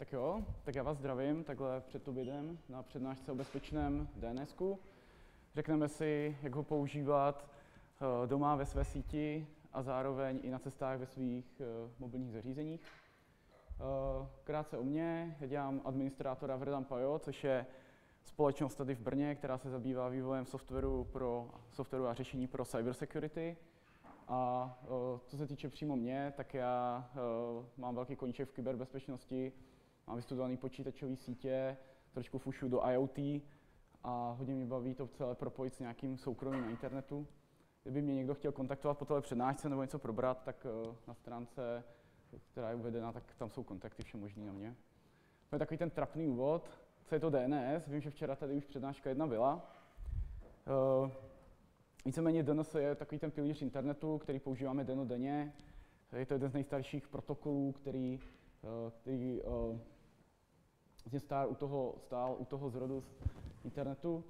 Tak jo, tak já vás zdravím takhle před obědem na přednášce o bezpečném DNSku. Řekneme si, jak ho používat eh, doma ve své síti a zároveň i na cestách ve svých eh, mobilních zařízeních. Eh, krátce o mě, já dělám administrátora v Redam Pajo, což je společnost tady v Brně, která se zabývá vývojem softwaru, pro, softwaru a řešení pro cybersecurity. A co se týče přímo mě, tak já mám velký koníček v kyberbezpečnosti, mám vystudovaný počítačové sítě, trošku fušu do IoT a hodně mě baví to celé propojit s nějakým soukromým na internetu. Kdyby mě někdo chtěl kontaktovat po tohle přednášce nebo něco probrat, tak na stránce, která je uvedena, tak tam jsou kontakty vše možný na mě. To je takový ten trapný úvod. Co je to DNS? Vím, že včera tady už přednáška jedna byla. Víceméně DNS je takový ten pilíř internetu, který používáme denodenně. Je to jeden z nejstarších protokolů, který, který vlastně stál u toho, stál u toho zrodu z internetu.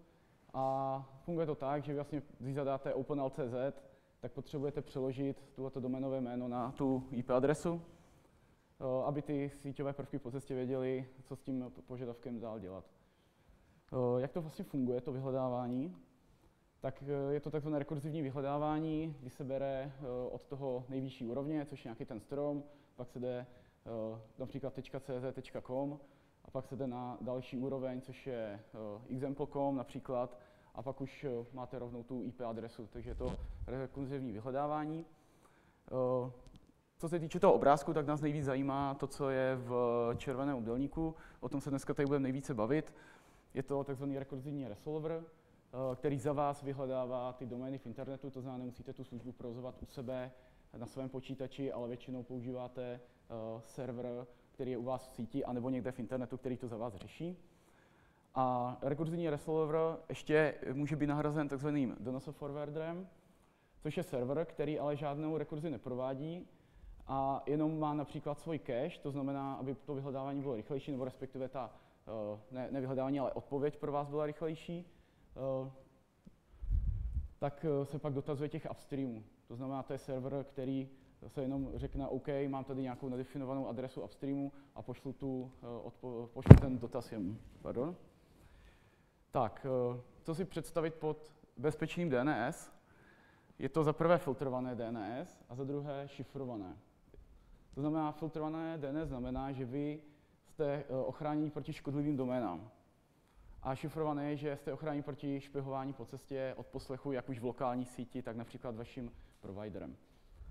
A funguje to tak, že vlastně, když zadáte OpenL.cz, tak potřebujete přeložit tohleto doménové jméno na tu IP adresu, aby ty síťové prvky po cestě věděli, co s tím požadavkem dál dělat. Jak to vlastně funguje, to vyhledávání? Tak je to takzvané rekurzivní vyhledávání, kdy se bere od toho nejvyšší úrovně, což je nějaký ten strom, pak se jde například .cz.com a pak se jde na další úroveň, což je example.com například, a pak už uh, máte rovnou tu IP adresu, takže je to rekurzivní vyhledávání. Co se týče toho obrázku, tak nás nejvíc zajímá to, co je v červeném obdelníku. O tom se dneska tady budeme nejvíce bavit. Je to tzv. rekurzivní resolver, který za vás vyhledává ty domény v internetu, to znamená, nemusíte tu službu provozovat u sebe na svém počítači, ale většinou používáte server, který je u vás v síti, anebo někde v internetu, který to za vás řeší. A rekurzivní resolver ještě může být nahrazen takzvaným DNS forwarderem, což je server, který ale žádnou rekurzi neprovádí a jenom má například svůj cache, to znamená, aby to vyhledávání bylo rychlejší, nebo respektive ta, eh, ne, ne vyhledávání, ale odpověď pro vás byla rychlejší, eh, tak eh, se pak dotazuje těch upstreamů. To znamená, to je server, který se jenom řekne, OK, mám tady nějakou nadefinovanou adresu upstreamu a pošlu, tu, uh, pošlu ten dotaz jemu. Pardon. Tak, uh, co si představit pod bezpečným DNS? Je to za prvé filtrované DNS a za druhé šifrované. To znamená, filtrované DNS znamená, že vy jste uh, ochráněni proti škodlivým doménám. A šifrované je, že jste ochráněni proti špehování po cestě od poslechu, jak už v lokální síti, tak například vaším providerem.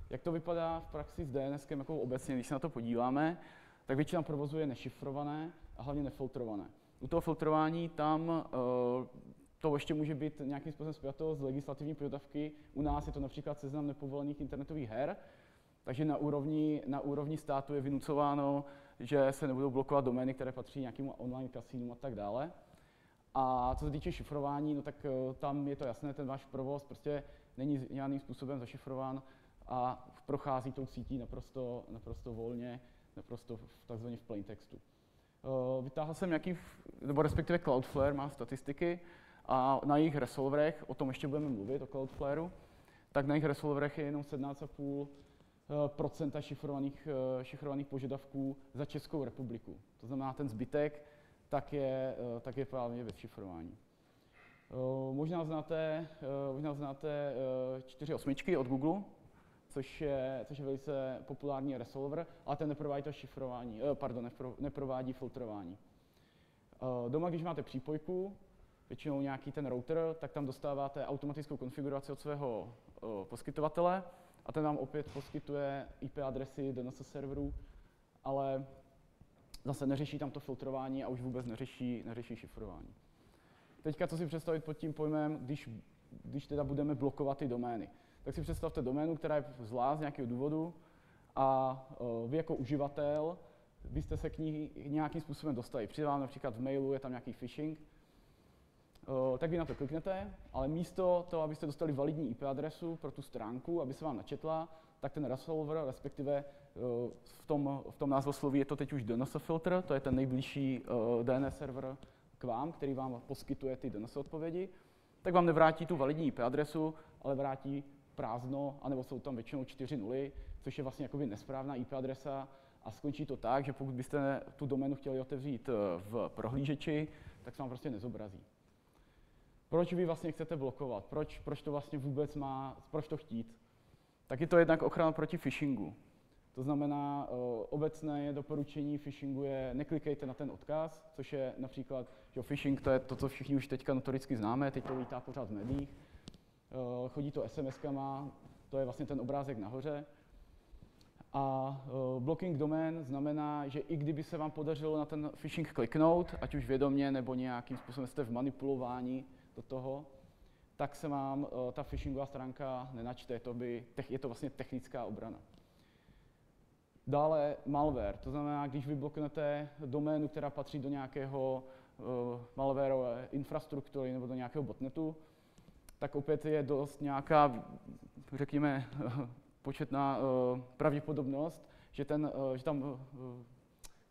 Jak to vypadá v praxi s DNS, jako obecně, když se na to podíváme, tak většina provozu je nešifrované a hlavně nefiltrované. U toho filtrování tam uh, to ještě může být nějakým způsobem spjato s legislativní požadavky. U nás je to například seznam nepovolených internetových her, takže na úrovni, na úrovni státu je vynucováno, že se nebudou blokovat domény, které patří nějakým online kasínům a tak dále. A co se týče šifrování, no tak uh, tam je to jasné, ten váš provoz prostě není žádným způsobem zašifrován a prochází tou sítí naprosto, naprosto volně, naprosto v, takzvaně v plain textu. Uh, vytáhl jsem nějaký, nebo respektive Cloudflare má statistiky a na jejich resolverech, o tom ještě budeme mluvit, o Cloudflareu, tak na jejich resolverech je jenom 17,5 procenta šifrovaných, uh, šifrovaných požadavků za Českou republiku. To znamená, ten zbytek tak je, tak je právě bez šifrování. Možná znáte, možná znáte 4.8 od Google, což je, což je velice populární resolver, ale ten neprovádí to šifrování, eh, pardon, nepro, neprovádí filtrování. Eh, doma, když máte přípojku, většinou nějaký ten router, tak tam dostáváte automatickou konfiguraci od svého eh, poskytovatele a ten vám opět poskytuje IP adresy DNS serverů, ale zase neřeší tam to filtrování a už vůbec neřeší, neřeší šifrování. Teďka, co si představit pod tím pojmem, když, když teda budeme blokovat ty domény tak si představte doménu, která je zlá z nějakého důvodu a vy jako uživatel byste se k ní nějakým způsobem dostali. Přijde vám například v mailu, je tam nějaký phishing, tak vy na to kliknete, ale místo toho, abyste dostali validní IP adresu pro tu stránku, aby se vám načetla, tak ten resolver, respektive v tom, v tom názvosloví je to teď už DNS filter, to je ten nejbližší DNS server k vám, který vám poskytuje ty DNS odpovědi, tak vám nevrátí tu validní IP adresu, ale vrátí prázdno, anebo jsou tam většinou čtyři nuly, což je vlastně jakoby nesprávná IP adresa a skončí to tak, že pokud byste tu doménu chtěli otevřít v prohlížeči, tak se vám prostě nezobrazí. Proč vy vlastně chcete blokovat? Proč, proč to vlastně vůbec má, proč to chtít? Tak je to jednak ochrana proti phishingu. To znamená, obecné doporučení phishingu je neklikejte na ten odkaz, což je například, že phishing to je to, co všichni už teďka notoricky známe, teď to vítá pořád v médiích. Chodí to SMS-kama, to je vlastně ten obrázek nahoře. A blocking domain znamená, že i kdyby se vám podařilo na ten phishing kliknout, ať už vědomě nebo nějakým způsobem jste v manipulování do toho, tak se vám ta phishingová stránka nenačte. Je to, by, je to vlastně technická obrana. Dále malware, to znamená, když vy bloknete doménu, která patří do nějakého malwareové infrastruktury nebo do nějakého botnetu, tak opět je dost nějaká, řekněme, početná uh, pravděpodobnost, že, ten, uh, že tam uh,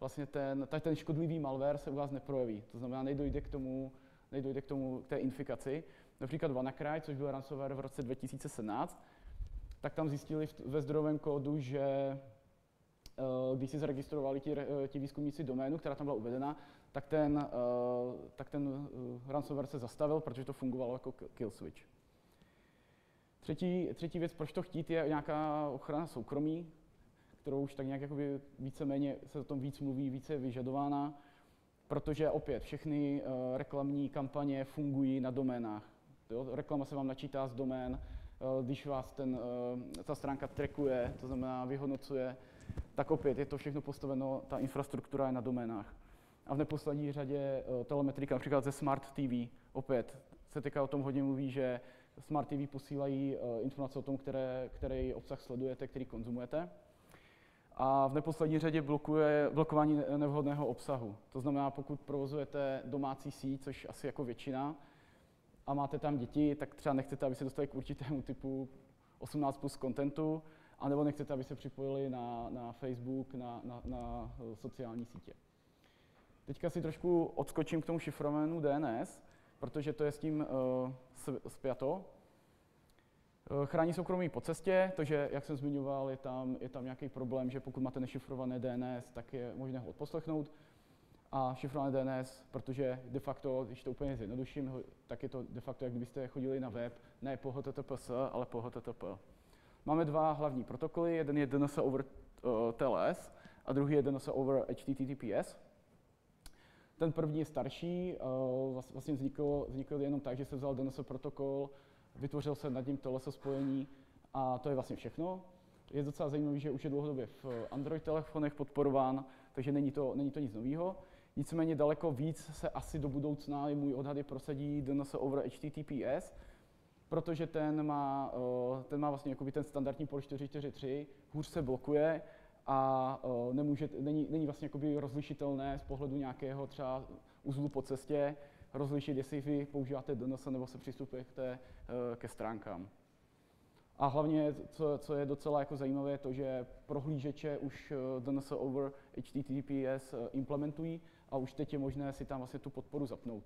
vlastně ten, ten škodlivý malware se u vás neprojeví. To znamená, nejdojde k tomu, nejdojde k tomu, k té infikaci. Například WannaCry, což byl ransomware v roce 2017, tak tam zjistili ve zdrojovém kódu, že když si zaregistrovali ti, ti výzkumníci doménu, která tam byla uvedena, tak ten, tak ten ransomware se zastavil, protože to fungovalo jako kill switch. Třetí, třetí věc, proč to chtít, je nějaká ochrana soukromí, kterou už tak nějak jakoby víceméně se o tom víc mluví, více je vyžadována, protože opět všechny uh, reklamní kampaně fungují na doménách. Jo? Reklama se vám načítá z domén, když vás ten, ta stránka trackuje, to znamená vyhodnocuje, tak opět je to všechno postaveno, ta infrastruktura je na doménách. A v neposlední řadě telemetrika, například ze Smart TV, opět se teďka o tom hodně mluví, že Smart TV posílají uh, informace o tom, které, který obsah sledujete, který konzumujete. A v neposlední řadě blokuje blokování nevhodného obsahu. To znamená, pokud provozujete domácí síť, což asi jako většina, a máte tam děti, tak třeba nechcete, aby se dostali k určitému typu 18 plus kontentu, anebo nechcete, aby se připojili na, na Facebook, na, na, na eh, sociální sítě. Teďka si trošku odskočím k tomu šifrovanému DNS protože to je s tím uh, spjato. Uh, chrání soukromí po cestě, takže, jak jsem zmiňoval, je tam, je tam nějaký problém, že pokud máte nešifrované DNS, tak je možné ho odposlechnout. A šifrované DNS, protože de facto, když to úplně zjednoduším, tak je to de facto, jak kdybyste chodili na web, ne po HTTPS, ale po HTTP. Máme dva hlavní protokoly, jeden je DNS over uh, TLS a druhý je DNS over HTTPS. Ten první je starší, eh, vlastně vznikl, vznikl jenom tak, že se vzal DNS protokol, vytvořil se nad ním TLS spojení a to je vlastně všechno. Je docela zajímavé, že už je dlouhodobě v Android telefonech podporován, takže není to, není to nic nového. Nicméně daleko víc se asi do budoucna, můj odhad, je prosadí DNS over HTTPS, protože ten má, eh, ten má vlastně ten standardní port 443, hůř se blokuje a uh, nemůže, není, není vlastně jakoby rozlišitelné z pohledu nějakého třeba uzlu po cestě rozlišit, jestli vy používáte DNS nebo se přistupujete uh, ke stránkám. A hlavně, co, co je docela jako zajímavé, je to, že prohlížeče už DNS over HTTPS implementují a už teď je možné si tam vlastně tu podporu zapnout.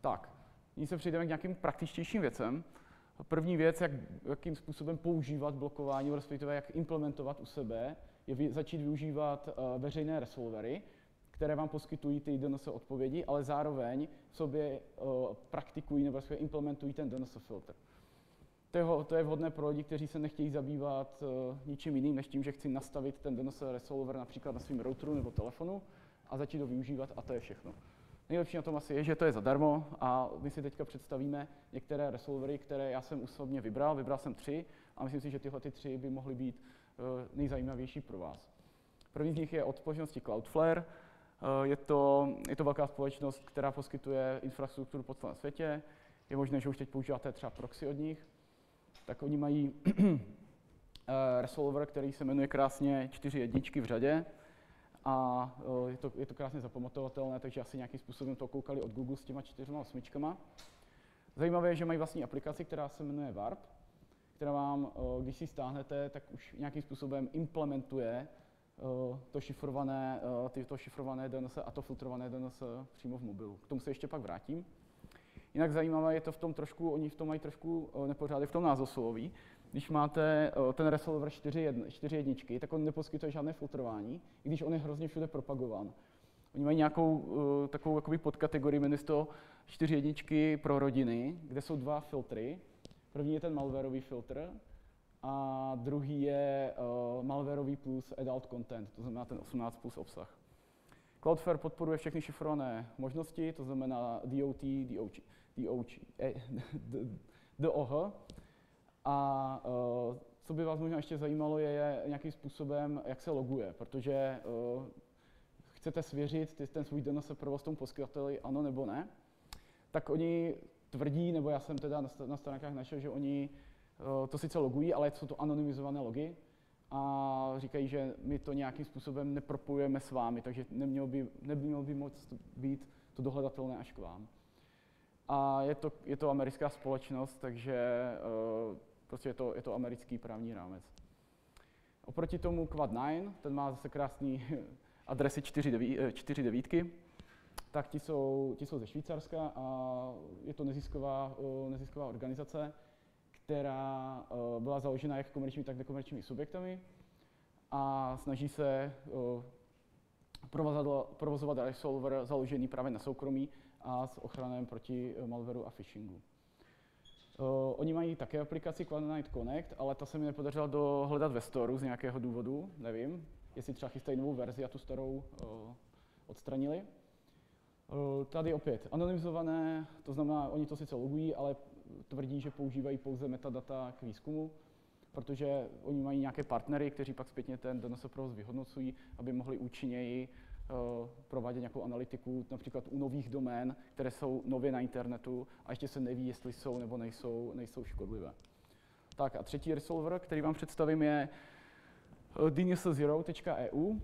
Tak, nyní se přejdeme k nějakým praktičtějším věcem. První věc, jak, jakým způsobem používat blokování, respektive jak implementovat u sebe, je začít využívat uh, veřejné resolvery, které vám poskytují ty DNS odpovědi, ale zároveň v sobě uh, praktikují nebo respektive implementují ten DNS filtr. To je, to je vhodné pro lidi, kteří se nechtějí zabývat uh, ničím jiným, než tím, že chci nastavit ten DNS resolver například na svém routeru nebo telefonu a začít ho využívat a to je všechno. Nejlepší na tom asi je, že to je zadarmo a my si teďka představíme některé resolvery, které já jsem osobně vybral. Vybral jsem tři a myslím si, že tyhle ty tři by mohly být uh, nejzajímavější pro vás. První z nich je od společnosti Cloudflare. Uh, je, to, je to velká společnost, která poskytuje infrastrukturu po celém světě. Je možné, že už teď používáte třeba proxy od nich. Tak oni mají uh, resolver, který se jmenuje krásně čtyři jedničky v řadě a je to, je to krásně zapamatovatelné, takže asi nějakým způsobem to koukali od Google s těma čtyřma osmičkama. Zajímavé je, že mají vlastní aplikaci, která se jmenuje Warp, která vám, když si stáhnete, tak už nějakým způsobem implementuje to šifrované, to šifrované DNS a to filtrované DNS přímo v mobilu. K tomu se ještě pak vrátím. Jinak zajímavé je to v tom trošku, oni v tom mají trošku nepořádek v tom názvosloví, když máte uh, ten resolver 4, jedn, 4 jedničky, tak on neposkytuje žádné filtrování, i když on je hrozně všude propagován. Oni mají nějakou uh, takovou jakoby podkategorii, jmenuje to 4 jedničky pro rodiny, kde jsou dva filtry. První je ten malwareový filtr a druhý je uh, malwareový plus adult content, to znamená ten 18 plus obsah. Cloudflare podporuje všechny šifrované možnosti, to znamená DOT, DOG, DOG, eh, DOH. A uh, co by vás možná ještě zajímalo, je, je nějakým způsobem, jak se loguje, protože uh, chcete svěřit ten svůj DNS provoz tomu poskytovateli, ano nebo ne, tak oni tvrdí, nebo já jsem teda na stránkách našel, že oni uh, to sice logují, ale jsou to anonymizované logy, a říkají, že my to nějakým způsobem nepropojujeme s vámi, takže nemělo by, nemělo by moc být to dohledatelné až k vám. A je to, je to americká společnost, takže prostě je to, je to americký právní rámec. Oproti tomu Quad 9, ten má zase krásný adresy 4, 4 devítky, tak ti jsou, ti jsou ze Švýcarska a je to nezisková, uh, nezisková organizace, která uh, byla založena jak komerčními, tak nekomerčními subjektami a snaží se uh, provozovat resolver založený právě na soukromí a s ochranem proti eh, malwareu a phishingu. Uh, oni mají také aplikaci Quantenite Connect, ale ta se mi nepodařila dohledat ve storu z nějakého důvodu, nevím, jestli třeba chystají novou verzi a tu starou uh, odstranili. Uh, tady opět anonymizované, to znamená, oni to sice logují, ale tvrdí, že používají pouze metadata k výzkumu, protože oni mají nějaké partnery, kteří pak zpětně ten DNS provoz vyhodnocují, aby mohli účinněji provádět nějakou analytiku, například u nových domén, které jsou nově na internetu a ještě se neví, jestli jsou nebo nejsou, nejsou škodlivé. Tak a třetí resolver, který vám představím, je eh, dnszero.eu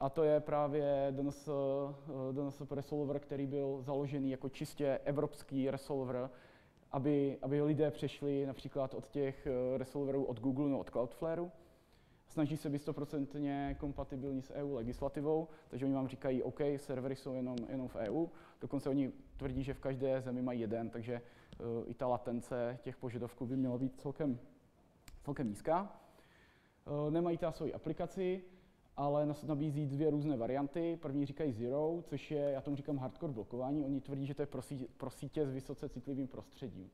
a to je právě DNS, eh, DNS resolver, který byl založený jako čistě evropský resolver, aby, aby lidé přešli například od těch eh, resolverů od Google nebo od Cloudflareu. Snaží se být 100% kompatibilní s EU legislativou, takže oni vám říkají, OK, servery jsou jenom, jenom v EU, dokonce oni tvrdí, že v každé zemi mají jeden, takže uh, i ta latence těch požadavků by měla být celkem, celkem nízká. Uh, nemají ta svoji aplikaci, ale nabízí dvě různé varianty. První říkají Zero, což je, já tomu říkám hardcore blokování. Oni tvrdí, že to je pro, sítě, pro sítě s vysoce citlivým prostředím.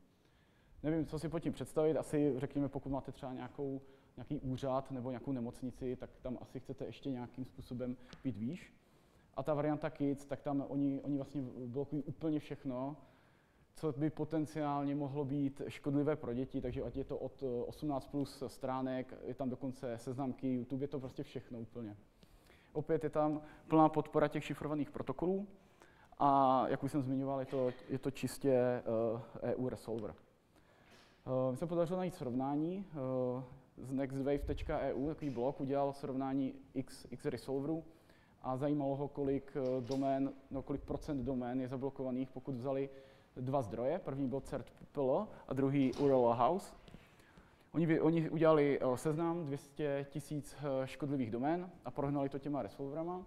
Nevím, co si pod tím představit. Asi řekněme, pokud máte třeba nějakou, nějaký úřad nebo nějakou nemocnici, tak tam asi chcete ještě nějakým způsobem být výš. A ta varianta Kids, tak tam oni, oni vlastně blokují úplně všechno, co by potenciálně mohlo být škodlivé pro děti, takže ať je to od 18 eh, plus stránek, je tam dokonce seznamky, YouTube, je to prostě všechno úplně. Opět je tam plná podpora těch šifrovaných protokolů a jak už jsem zmiňoval, je to, je to čistě uh, eh, EU Resolver. Uh, my jsme podařili najít srovnání z nextwave.eu, takový blog udělal srovnání X, X resolverů a zajímalo ho, kolik domén, no, kolik procent domén je zablokovaných, pokud vzali dva zdroje. První byl CERT.pl a druhý URL House. Oni, oni udělali eh, seznam 200 tisíc eh, škodlivých domén a prohnali to těma resolverama.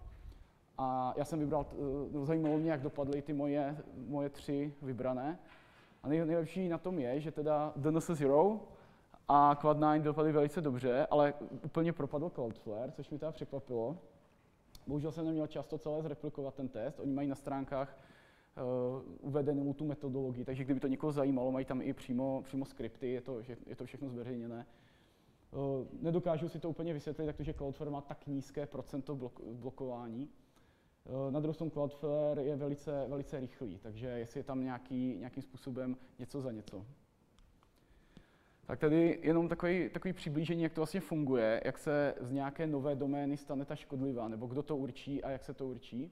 A já jsem vybral, no, zajímalo mě, jak dopadly ty moje, moje tři vybrané. A nejlepší na tom je, že teda DNS Zero a Quad9 dopadly velice dobře, ale úplně propadl Cloudflare, což mi teda překvapilo. Bohužel jsem neměl čas to celé zreplikovat ten test. Oni mají na stránkách uh, uvedenou tu metodologii, takže kdyby to někoho zajímalo, mají tam i přímo, přímo skripty, je to, je to všechno zveřejněné. Uh, nedokážu si to úplně vysvětlit, protože Cloudflare má tak nízké procento blok, blokování. Uh, na druhou stranu Cloudflare je velice, velice rychlý, takže jestli je tam nějaký, nějakým způsobem něco za něco. Tak tady jenom takový, takový přiblížení, jak to vlastně funguje, jak se z nějaké nové domény stane ta škodlivá, nebo kdo to určí a jak se to určí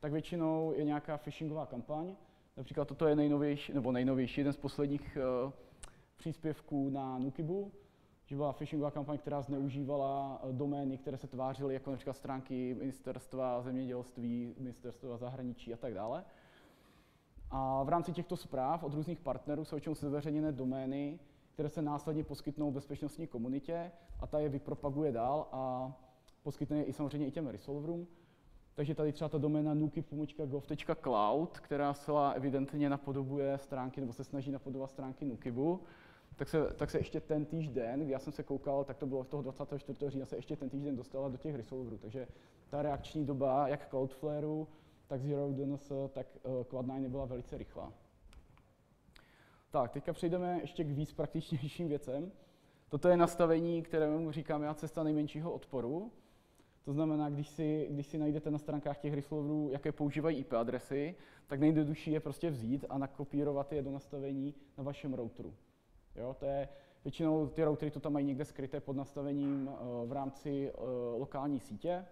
tak většinou je nějaká phishingová kampaň. Například toto je nejnovější, nebo nejnovější, jeden z posledních uh, příspěvků na Nukibu, že byla phishingová kampaň, která zneužívala uh, domény, které se tvářily jako například stránky ministerstva zemědělství, ministerstva zahraničí a tak dále. A v rámci těchto zpráv od různých partnerů jsou většinou zveřejněné domény, které se následně poskytnou bezpečnostní komunitě a ta je vypropaguje dál a poskytne je i samozřejmě i těm resolverům. Takže tady třeba ta doména nuki.gov.cloud, která zcela evidentně napodobuje stránky, nebo se snaží napodobovat stránky Nukibu, tak se, tak se ještě ten týž den, kdy já jsem se koukal, tak to bylo toho 24. října, se ještě ten týden dostala do těch resolverů. Takže ta reakční doba, jak Cloudflareu, tak Zero DNS, tak uh, Cloud9 byla velice rychlá. Tak, teďka přejdeme ještě k víc praktičnějším věcem. Toto je nastavení, kterému říkám já cesta nejmenšího odporu. To znamená, když si, když si najdete na stránkách těch resolverů, jaké používají IP adresy, tak nejjednodušší je prostě vzít a nakopírovat je do nastavení na vašem routeru. Jo, to je, většinou ty routery to tam mají někde skryté pod nastavením uh, v rámci uh, lokální sítě.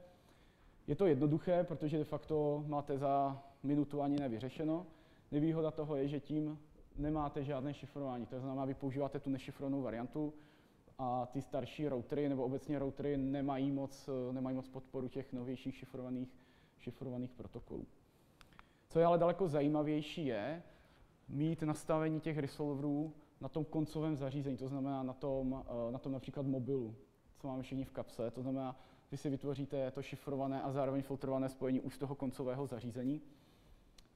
Je to jednoduché, protože de facto máte za minutu ani nevyřešeno. Nevýhoda toho je, že tím nemáte žádné šifrování. To znamená, vy používáte tu nešifrovanou variantu a ty starší routery nebo obecně routery nemají moc, nemají moc podporu těch novějších šifrovaných, šifrovaných protokolů. Co je ale daleko zajímavější je mít nastavení těch resolverů na tom koncovém zařízení, to znamená na tom, na tom například mobilu, co máme všichni v kapse. To znamená, vy si vytvoříte to šifrované a zároveň filtrované spojení už z toho koncového zařízení.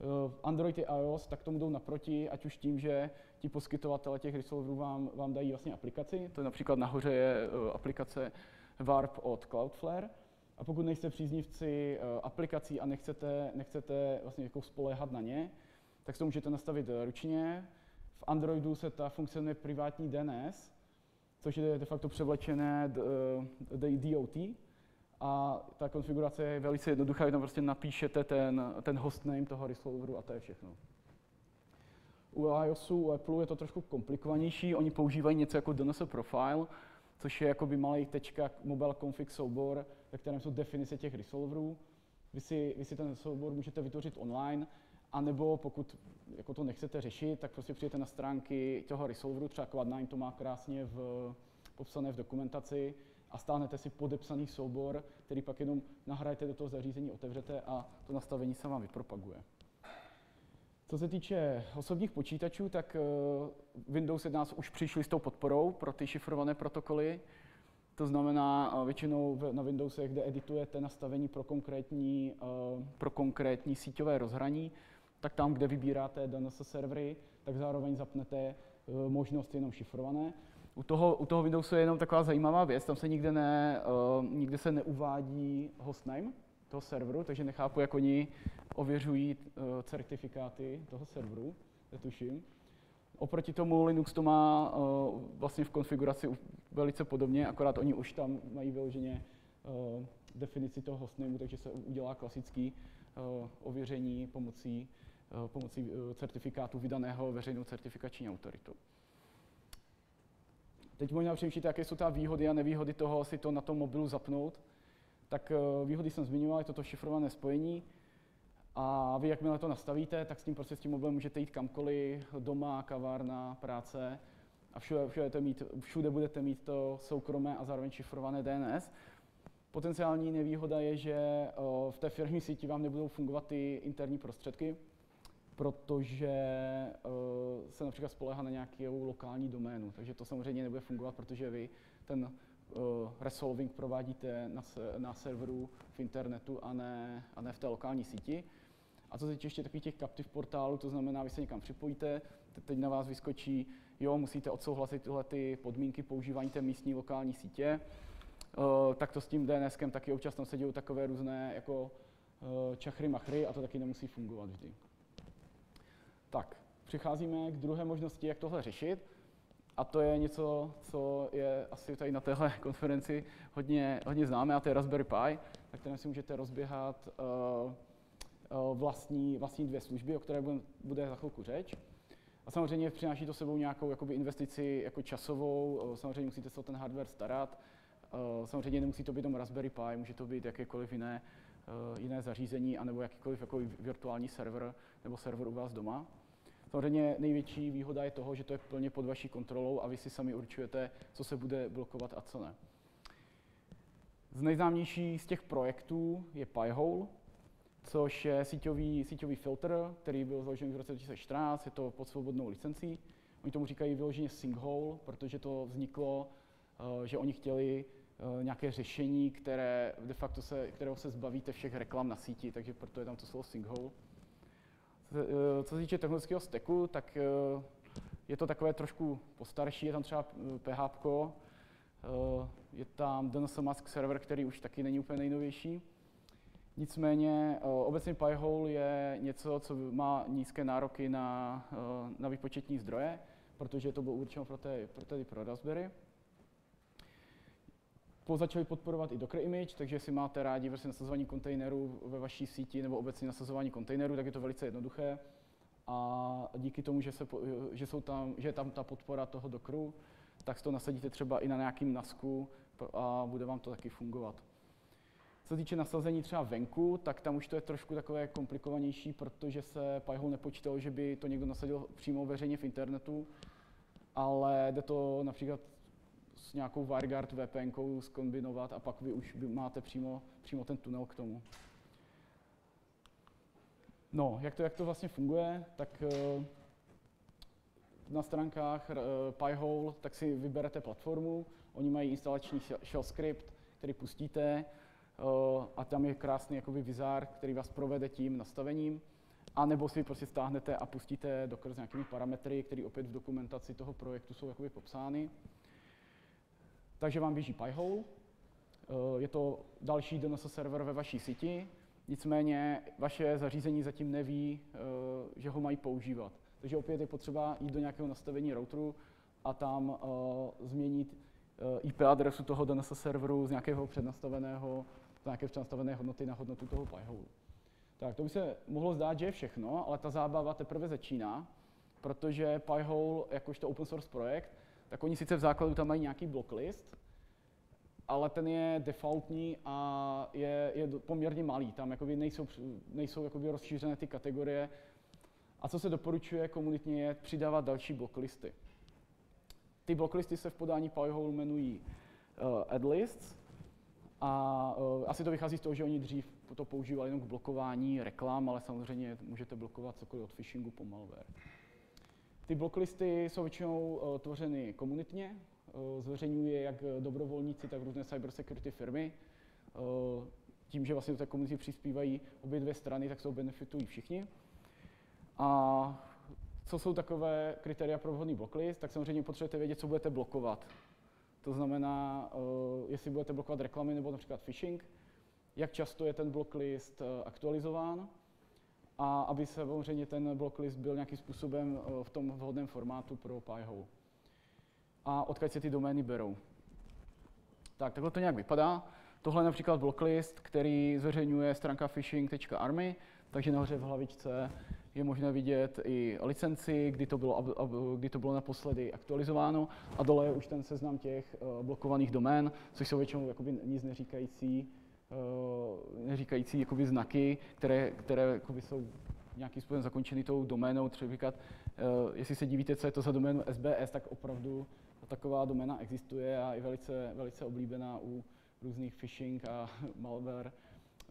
Eh, Android i iOS tak tomu jdou naproti, ať už tím, že ti poskytovatele těch resolverů vám, vám dají vlastně aplikaci. To je například nahoře je eh, aplikace Warp od Cloudflare. A pokud nejste příznivci eh, aplikací a nechcete, nechcete vlastně jako spoléhat na ně, tak to můžete nastavit ručně. V Androidu se ta funkce jmenuje privátní DNS, což je de facto převlečené DOT, a ta konfigurace je velice jednoduchá, tam prostě napíšete ten, ten hostname toho resolveru a to je všechno. U iOSu, u Apple je to trošku komplikovanější, oni používají něco jako DNS profile, což je jakoby malý tečka mobile config soubor, ve kterém jsou definice těch resolverů. Vy si, vy si ten soubor můžete vytvořit online, anebo pokud jako to nechcete řešit, tak prostě přijete na stránky toho resolveru, třeba Cloud9 to má krásně v, popsané v dokumentaci, a stáhnete si podepsaný soubor, který pak jenom nahrajete do toho zařízení, otevřete a to nastavení se vám vypropaguje. Co se týče osobních počítačů, tak eh, Windows 11 už přišli s tou podporou pro ty šifrované protokoly. To znamená eh, většinou na Windowsech, kde editujete nastavení pro konkrétní, eh, pro konkrétní síťové rozhraní, tak tam, kde vybíráte DNS servery, tak zároveň zapnete možnost jenom šifrované. U toho, u toho Windowsu je jenom taková zajímavá věc, tam se nikde, ne, uh, nikde se neuvádí hostname toho serveru, takže nechápu, jak oni ověřují uh, certifikáty toho serveru, netuším. Oproti tomu Linux to má uh, vlastně v konfiguraci velice podobně, akorát oni už tam mají vyloženě uh, definici toho hostnameu, takže se udělá klasický uh, ověření pomocí, uh, pomocí uh, certifikátu vydaného veřejnou certifikační autoritou. Teď možná přemýšlíte, jaké jsou ta výhody a nevýhody toho si to na tom mobilu zapnout. Tak eh, výhody jsem zmiňoval, je to to šifrované spojení. A vy, jakmile to nastavíte, tak s tím prostě s tím mobilem můžete jít kamkoliv, doma, kavárna, práce a všude, všude, budete mít, všude budete mít to soukromé a zároveň šifrované DNS. Potenciální nevýhoda je, že eh, v té firmní síti vám nebudou fungovat ty interní prostředky, protože uh, se například spolehá na nějakou lokální doménu. Takže to samozřejmě nebude fungovat, protože vy ten uh, resolving provádíte na, na serveru v internetu a ne, a ne v té lokální síti. A co se týče ještě takových těch captive portálů, to znamená, vy se někam připojíte, teď na vás vyskočí, jo, musíte odsouhlasit tyhle ty podmínky používání té místní lokální sítě. Uh, tak to s tím DNSkem taky občas tam se dějí takové různé jako uh, čachry machry a to taky nemusí fungovat vždy. Tak, přicházíme k druhé možnosti, jak tohle řešit. A to je něco, co je asi tady na téhle konferenci hodně, hodně známé, a to je Raspberry Pi, na kterém si můžete rozběhat uh, uh, vlastní, vlastní dvě služby, o které bude, bude za chvilku řeč. A samozřejmě přináší to sebou nějakou jakoby, investici jako časovou, uh, samozřejmě musíte se o ten hardware starat, samozřejmě nemusí to být jenom Raspberry Pi, může to být jakékoliv jiné, jiné zařízení, anebo jakýkoliv jako virtuální server nebo server u vás doma. Samozřejmě největší výhoda je toho, že to je plně pod vaší kontrolou a vy si sami určujete, co se bude blokovat a co ne. Z nejznámější z těch projektů je Pi-hole, což je síťový, síťový filtr, který byl založen v roce 2014, je to pod svobodnou licencí. Oni tomu říkají vyloženě sinkhole, protože to vzniklo, eh, že oni chtěli eh, nějaké řešení, které de facto se, kterého se zbavíte všech reklam na síti, takže proto je tam to slovo sinkhole. Eh, co se týče technologického steku, tak eh, Je to takové trošku postarší, je tam třeba PHP, je tam DNS Mask server, který už taky není úplně nejnovější. Nicméně obecně Pi-hole je něco, co má nízké nároky na, na výpočetní zdroje, protože to bylo určeno pro, té, pro, tedy pro Raspberry. Začali podporovat i Docker Image, takže jestli máte rádi vlastně nasazování kontejnerů ve vaší síti nebo obecně nasazování kontejnerů, tak je to velice jednoduché. A díky tomu, že, se, že, jsou tam, že je tam ta podpora toho Dockeru, tak to nasadíte třeba i na nějakým NASku a bude vám to taky fungovat. Co se týče nasazení třeba venku, tak tam už to je trošku takové komplikovanější, protože se Pi-hole nepočítalo, že by to někdo nasadil přímo veřejně v internetu, ale jde to například s nějakou WireGuard VPN zkombinovat a pak vy už máte přímo, přímo ten tunel k tomu. No, jak to, jak to vlastně funguje, tak uh, na stránkách uh, Pi-hole, tak si vyberete platformu, oni mají instalační shell script, který pustíte uh, a tam je krásný jakoby vizár, který vás provede tím nastavením. A nebo si prostě stáhnete a pustíte Docker s nějakými parametry, které opět v dokumentaci toho projektu jsou jakoby popsány. Takže vám běží Pi-hole, je to další DNS server ve vaší síti, nicméně vaše zařízení zatím neví, že ho mají používat. Takže opět je potřeba jít do nějakého nastavení routeru a tam uh, změnit IP adresu toho DNS serveru z nějakého přednastaveného, z nějaké přednastavené hodnoty na hodnotu toho Pi-hole. Tak to by se mohlo zdát, že je všechno, ale ta zábava teprve začíná, protože Pi-hole, jakožto open source projekt, tak oni sice v základu tam mají nějaký blocklist, ale ten je defaultní a je, je poměrně malý. Tam jakoby nejsou, nejsou jakoby rozšířené ty kategorie, a co se doporučuje komunitně je přidávat další blocklisty. Ty blocklisty se v podání PyHole jmenují uh, adlists a uh, asi to vychází z toho, že oni dřív to používali jenom k blokování reklam, ale samozřejmě můžete blokovat cokoliv od phishingu po malware. Ty blocklisty jsou většinou uh, tvořeny komunitně, uh, zveřejňují jak dobrovolníci, tak různé cybersecurity firmy. Tím, že vlastně do té komunity přispívají obě dvě strany, tak se benefitují všichni. A co jsou takové kritéria pro vhodný blocklist, tak samozřejmě potřebujete vědět, co budete blokovat. To znamená, jestli budete blokovat reklamy nebo například phishing, jak často je ten blocklist aktualizován a aby se samozřejmě ten blocklist byl nějakým způsobem uh, v tom vhodném formátu pro Pi-hole. A odkud se ty domény berou. Tak, takhle to nějak vypadá. Tohle je například blocklist, který zveřejňuje stránka phishing.army, takže nahoře v hlavičce je možné vidět i licenci, kdy to bylo, kdy to bylo naposledy aktualizováno a dole je už ten seznam těch uh, blokovaných domén, což jsou většinou jakoby nic neříkající, uh, neříkající jakoby znaky, které, které jakoby jsou nějakým způsobem zakončeny tou doménou. Třeba říkat, uh, jestli se divíte, co je to za doménu SBS, tak opravdu taková doména existuje a je velice, velice oblíbená u různých phishing a malware,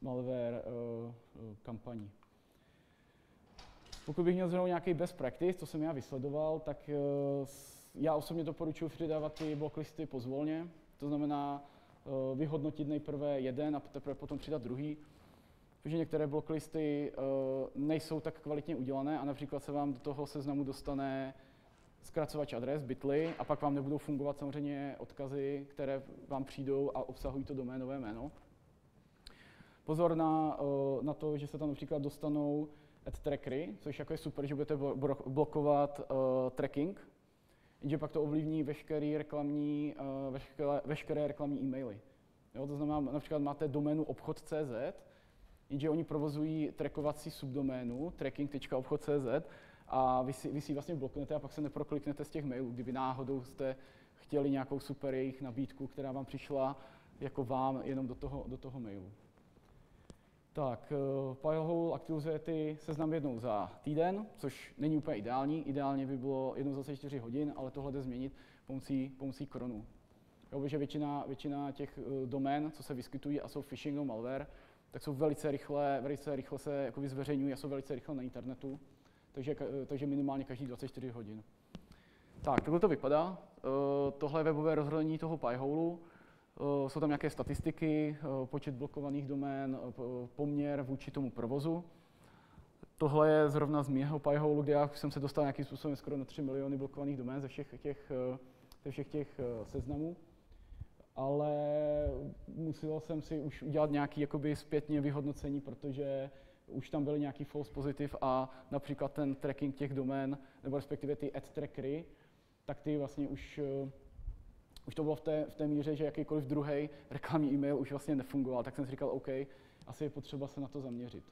malware uh, kampaní. Pokud bych měl zhrnout nějaký best practice, co jsem já vysledoval, tak já osobně doporučuji přidávat ty blocklisty pozvolně. To znamená vyhodnotit nejprve jeden a teprve potom přidat druhý. Protože některé blocklisty uh, nejsou tak kvalitně udělané a například se vám do toho seznamu dostane zkracovač adres, bitly, a pak vám nebudou fungovat samozřejmě odkazy, které vám přijdou a obsahují to doménové jméno. Pozor na, na to, že se tam například dostanou ad trackery, což jako je super, že budete blokovat uh, tracking, jenže pak to ovlivní veškerý reklamní, uh, veškeré, veškeré reklamní e-maily. Jo, to znamená, například máte doménu obchod.cz, jenže oni provozují trackovací subdoménu tracking.obchod.cz a vy si, vy si vlastně bloknete a pak se neprokliknete z těch mailů, kdyby náhodou jste chtěli nějakou super jejich nabídku, která vám přišla jako vám jenom do toho, do toho mailu. Tak, Firehole aktualizuje ty seznam jednou za týden, což není úplně ideální. Ideálně by bylo jednou za 4 hodin, ale tohle jde změnit pomocí, pomocí kronu. Jo, že většina, většina těch uh, domén, co se vyskytují a jsou phishing nebo malware, tak jsou velice rychle, velice rychle se jakoby zveřejňují a jsou velice rychle na internetu, takže, takže minimálně každý 24 hodin. Tak, takhle to vypadá. Uh, tohle je webové rozhraní toho Pi-holu. Eh, jsou tam nějaké statistiky, eh, počet blokovaných domén, eh, poměr vůči tomu provozu. tohle je zrovna z mého Pi-hole, kde já jsem se dostal nějakým způsobem skoro na 3 miliony blokovaných domén ze všech těch, ze všech těch seznamů. Ale musel jsem si už udělat nějaký jakoby zpětně vyhodnocení, protože už tam byly nějaký false positive a například ten tracking těch domén, nebo respektive ty ad trackery, tak ty vlastně už, už to bylo v té, v té míře, že jakýkoliv druhý reklamní e-mail už vlastně nefungoval, tak jsem si říkal, OK, asi je potřeba se na to zaměřit.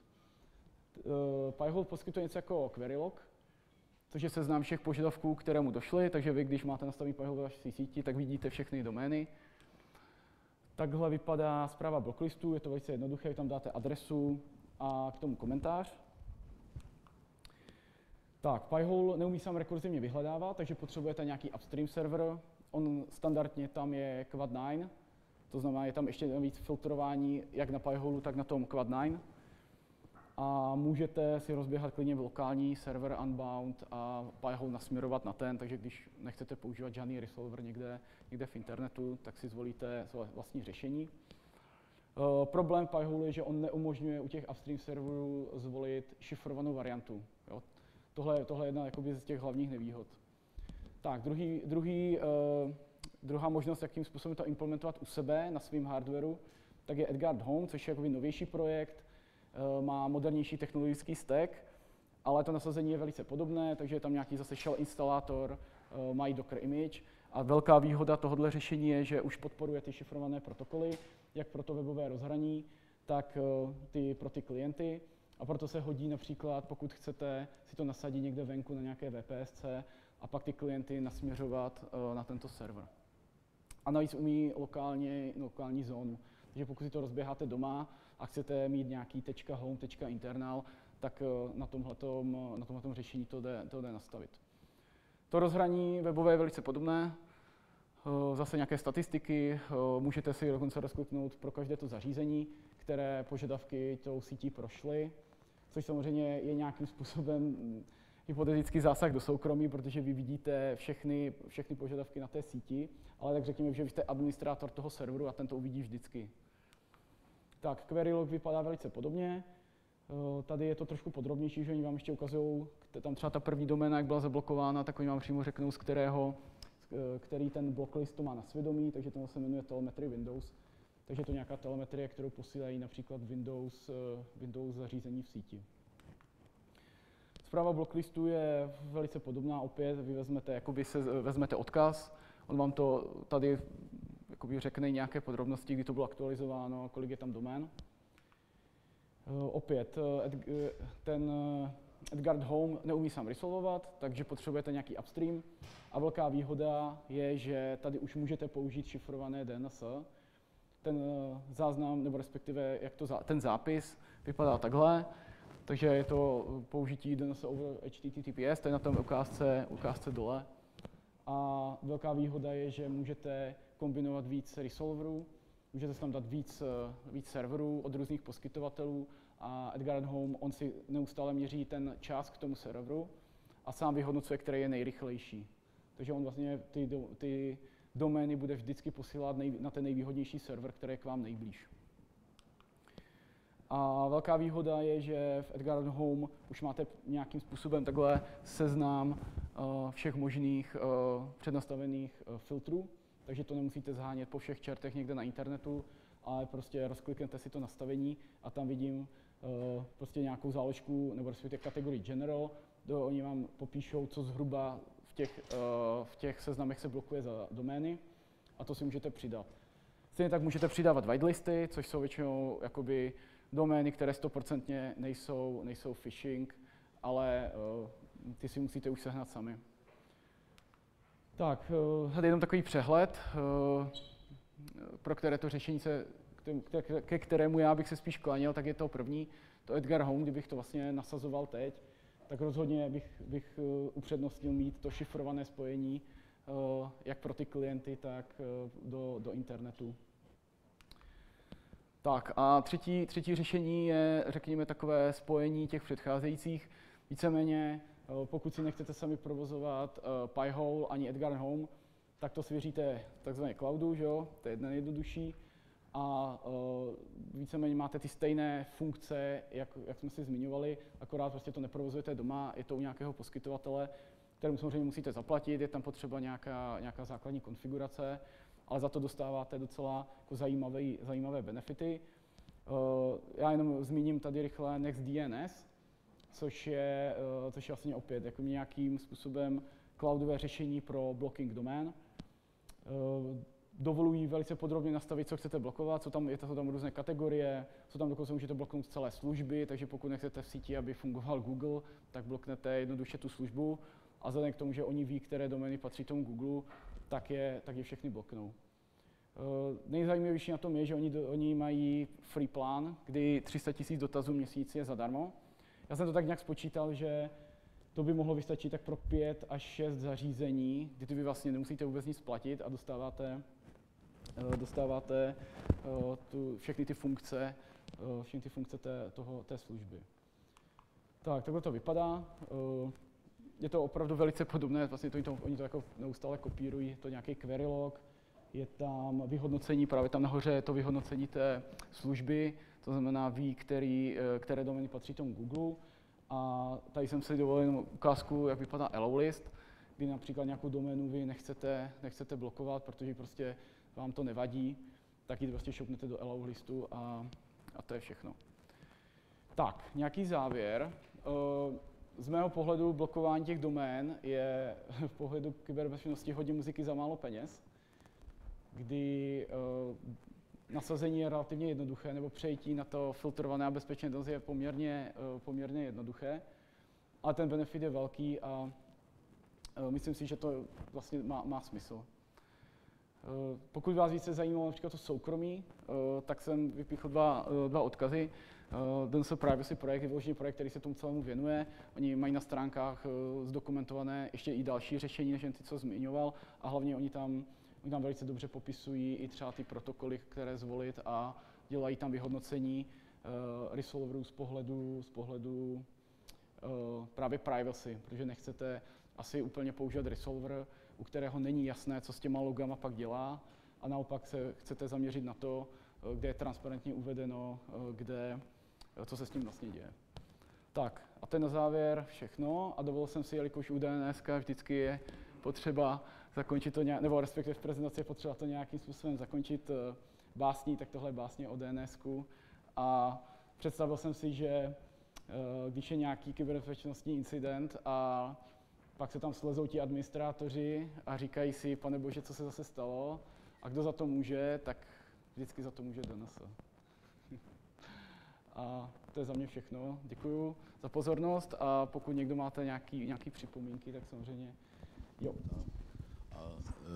Uh, Pi-hole poskytuje něco jako querylog, což je seznam všech požadavků, které mu došly, takže vy, když máte nastavený Pi-hole ve vaší síti, tak vidíte všechny domény. Takhle vypadá zpráva blocklistů, je to velice jednoduché, tam dáte adresu a k tomu komentář. Tak, Pi-hole neumí sám rekurzivně vyhledávat, takže potřebujete nějaký upstream server. On standardně tam je Quad9, to znamená, je tam ještě víc filtrování jak na Pi-hole, tak na tom Quad9. A můžete si rozběhat klidně v lokální server Unbound a Pi-hole nasměrovat na ten, takže když nechcete používat žádný resolver někde, někde v internetu, tak si zvolíte vlastní řešení. Uh, problém Pi-hole je, že on neumožňuje u těch upstream serverů zvolit šifrovanou variantu. Jo? Tohle, tohle je jedna z těch hlavních nevýhod. Tak, druhý, druhý, uh, druhá možnost, jakým způsobem to implementovat u sebe na svém hardwareu, tak je Edgard Home, což je jakoby novější projekt, uh, má modernější technologický stack, ale to nasazení je velice podobné, takže je tam nějaký zase shell instalátor, uh, mají Docker image. A velká výhoda tohohle řešení je, že už podporuje ty šifrované protokoly, jak pro to webové rozhraní, tak ty pro ty klienty. A proto se hodí například, pokud chcete si to nasadit někde venku na nějaké VPSC a pak ty klienty nasměřovat uh, na tento server. A navíc umí lokálně, lokální zónu. Takže pokud si to rozběháte doma a chcete mít nějaký .home, .internal, tak uh, na tomhletom, na tomhletom řešení to jde, to jde nastavit. To rozhraní webové je velice podobné. Uh, zase nějaké statistiky, můžete si dokonce rozkliknout pro každé to zařízení, které požadavky tou sítí prošly což samozřejmě je nějakým způsobem hypotetický zásah do soukromí, protože vy vidíte všechny, všechny požadavky na té síti, ale tak řekněme, že vy jste administrátor toho serveru a ten to uvidí vždycky. Tak, QueryLog vypadá velice podobně. Eh, tady je to trošku podrobnější, že oni vám ještě ukazují, tam třeba ta první doména, jak byla zablokována, tak oni vám přímo řeknou, z kterého, eh, který ten blocklist to má na svědomí, takže to se jmenuje Telemetry Windows. Takže je to nějaká telemetrie, kterou posílají například Windows, eh, Windows zařízení v síti. Zpráva blocklistu je velice podobná, opět vy vezmete, jakoby se, vezmete odkaz, on vám to tady jakoby řekne nějaké podrobnosti, kdy to bylo aktualizováno, kolik je tam domén. Eh, opět, eh, ten Edgard Home neumí sám resolvovat, takže potřebujete nějaký upstream. A velká výhoda je, že tady už můžete použít šifrované DNS, ten eh, záznam, nebo respektive jak to, ten zápis vypadá takhle. Takže je to použití DNS over HTTPS, to je na tom ukázce, ukázce dole. A velká výhoda je, že můžete kombinovat víc resolverů, můžete tam dát víc, eh, víc serverů od různých poskytovatelů a Edgar Home, on si neustále měří ten čas k tomu serveru a sám vyhodnocuje, který je nejrychlejší. Takže on vlastně ty, ty domény bude vždycky posílat nej, na ten nejvýhodnější server, který je k vám nejblíž. A velká výhoda je, že v Edgar Home už máte nějakým způsobem takhle seznam uh, všech možných uh, přednastavených uh, filtrů, takže to nemusíte zhánět po všech čertech někde na internetu, ale prostě rozkliknete si to nastavení a tam vidím uh, prostě nějakou záložku nebo respektive kategorii General, do, oni vám popíšou, co zhruba těch, eh, v těch seznamech se blokuje za domény a to si můžete přidat. Stejně tak můžete přidávat whitelisty, což jsou většinou jakoby domény, které stoprocentně nejsou, nejsou phishing, ale uh, ty si musíte už sehnat sami. Tak, uh, tady jenom takový přehled, uh, pro které to řešení se, ke kterému já bych se spíš klanil, tak je to první, to Edgar Home, kdybych to vlastně nasazoval teď, tak rozhodně bych, bych eh, upřednostnil mít to šifrované spojení eh, jak pro ty klienty, tak eh, do, do internetu. Tak a třetí, třetí řešení je, řekněme, takové spojení těch předcházejících. Víceméně, pokud si nechcete sami provozovat Pi-hole ani Edgar Home, tak to svěříte takzvaně cloudu, že jo? to je jedna nejjednodušší. a uh, víceméně máte ty stejné funkce, jak, jak jsme si zmiňovali, akorát prostě to neprovozujete doma, je to u nějakého poskytovatele, kterému samozřejmě musíte zaplatit, je tam potřeba nějaká, nějaká základní konfigurace, ale za to dostáváte docela jako zajímavé, zajímavé benefity. Uh, já jenom zmíním tady rychle NextDNS, což je, uh, což je vlastně opět jako nějakým způsobem cloudové řešení pro blocking domén. Uh, dovolují velice podrobně nastavit, co chcete blokovat, co tam, je to tam různé kategorie, co tam dokonce můžete bloknout celé služby, takže pokud nechcete v síti, aby fungoval Google, tak bloknete jednoduše tu službu a vzhledem k tomu, že oni ví, které domény patří tomu Google, tak je, tak je všechny bloknou. Uh, nejzajímavější na tom je, že oni, oni mají free plán, kdy 300 000 dotazů měsíc je zadarmo. Já jsem to tak nějak spočítal, že to by mohlo vystačit tak pro 5 až 6 zařízení, kdy vy vlastně nemusíte vůbec nic platit a dostáváte, uh, dostáváte uh, tu, všechny ty funkce, všechny ty funkce té, toho, té služby. Tak, takhle to vypadá je to opravdu velice podobné, vlastně to, to, oni to jako neustále kopírují, to nějaký query log, je tam vyhodnocení, právě tam nahoře je to vyhodnocení té služby, to znamená ví, který, eh, které domény patří tomu Google. A tady jsem si dovolil ukázku, jak vypadá allow list, kdy například nějakou doménu vy nechcete, nechcete blokovat, protože prostě vám to nevadí, tak ji prostě šoupnete do allow listu a, a to je všechno. Tak, nějaký závěr. Uh, z mého pohledu blokování těch domén je v pohledu kyberbezpečnosti hodně muziky za málo peněz, kdy uh, nasazení je relativně jednoduché, nebo přejítí na to filtrované a bezpečné dozy je poměrně, uh, poměrně jednoduché, ale ten benefit je velký a uh, myslím si, že to vlastně má, má smysl. Pokud vás více zajímalo například to soukromí, tak jsem vypíchl dva, dva odkazy. Uh, DNS Privacy projekt je vyložený projekt, který se tomu celému věnuje. Oni mají na stránkách uh, zdokumentované ještě i další řešení, než jen ty, co zmiňoval, a hlavně oni tam, oni tam velice dobře popisují i třeba ty protokoly, které zvolit a dělají tam vyhodnocení uh, resolverů z pohledu, z pohledu právě privacy, protože nechcete asi úplně používat resolver, u kterého není jasné, co s těma logama pak dělá, a naopak se chcete zaměřit na to, kde je transparentně uvedeno, kde co se s tím vlastně děje. Tak a to je na závěr všechno a dovolil jsem si, jelikož u DNS vždycky je potřeba zakončit to nějak, nebo respektive v prezentaci je potřeba to nějakým způsobem zakončit eh, básní, tak tohle je básně o DNS. A představil jsem si, že eh, když je nějaký kyberbezpečnostní incident a pak se tam slezou ti administrátoři a říkají si, pane bože, co se zase stalo, a kdo za to může, tak vždycky za to může DNS. A to je za mě všechno. Děkuji za pozornost a pokud někdo máte nějaký, nějaký připomínky, tak samozřejmě jo.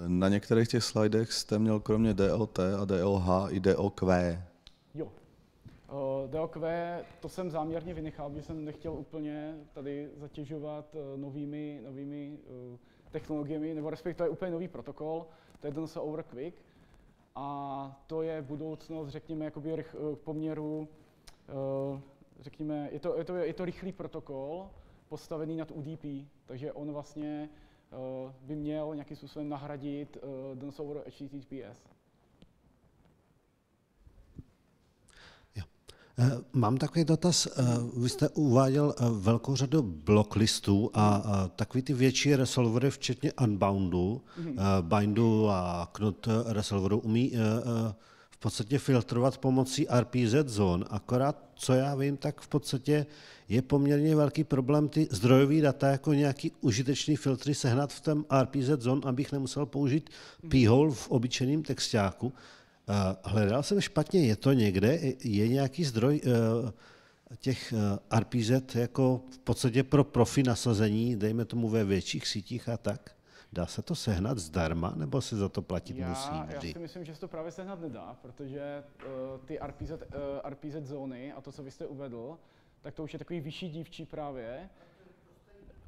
Na některých těch slidech jste měl kromě DLT a DLH i DOQ. Jo. Uh, DOQ, to jsem záměrně vynechal, protože jsem nechtěl úplně tady zatěžovat uh, novými, novými technologiemi, nebo respektive to je úplně nový protokol, to je DNS over Quick. A to je budoucnost, řekněme, jakoby poměru řekněme, je to, je, to, je to rychlý protokol postavený nad UDP, takže on vlastně uh, by měl nějakým způsobem nahradit uh, DNS over HTTPS. Mám takový dotaz. Vy jste uváděl velkou řadu blocklistů a takový ty větší resolvery, včetně Unboundu, mm-hmm. Bindu a Knot resolveru, umí podstatě filtrovat pomocí RPZ zón. Akorát, co já vím, tak v podstatě je poměrně velký problém ty zdrojové data jako nějaký užitečný filtry sehnat v tom RPZ zón, abych nemusel použít p-hole v obyčejném textáku. Eh, hledal jsem špatně, je to někde, je nějaký zdroj eh, těch eh, RPZ jako v podstatě pro profi nasazení, dejme tomu ve větších sítích a tak? Dá se to sehnat zdarma, nebo se za to platit já, musí vždy? Já si myslím, že se to právě sehnat nedá, protože uh, ty RPZ, uh, eh, RPZ zóny a to, co vy jste uvedl, tak to už je takový vyšší dívčí právě.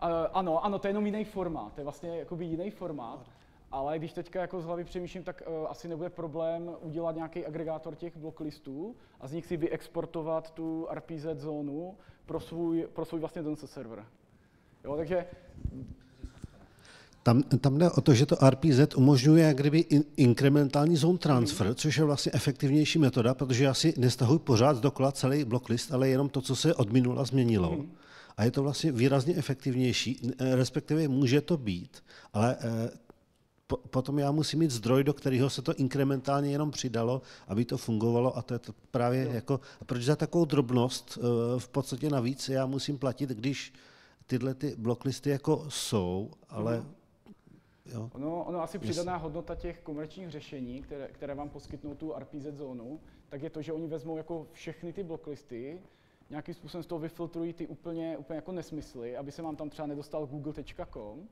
Uh, ano, ano, to je jenom jiný formát, to je vlastně jakoby jiný formát, ale když teďka jako z hlavy přemýšlím, tak uh, asi nebude problém udělat nějaký agregátor těch blocklistů a z nich si vyexportovat tu RPZ zónu pro svůj, pro svůj vlastně DNS server. Jo, takže Tam, tam jde o to, že to RPZ umožňuje jak kdyby in, inkrementální zone transfer, mm. což je vlastně efektivnější metoda, protože já si nestahuji pořád dokola celý blocklist, ale jenom to, co se od minula změnilo. Mm. A je to vlastně výrazně efektivnější, respektive může to být, ale eh, po, potom já musím mít zdroj, do kterého se to inkrementálně jenom přidalo, aby to fungovalo a to je to právě jo. jako, proč za takovou drobnost eh, v podstatě navíc já musím platit, když tyhle ty blocklisty jako jsou, ale mm. Jo. Ono, ono asi přidaná hodnota těch komerčních řešení, které, které vám poskytnou tu RPZ zónu, tak je to, že oni vezmou jako všechny ty blocklisty, nějakým způsobem z toho vyfiltrují ty úplně, úplně jako nesmysly, aby se vám tam třeba nedostal google.com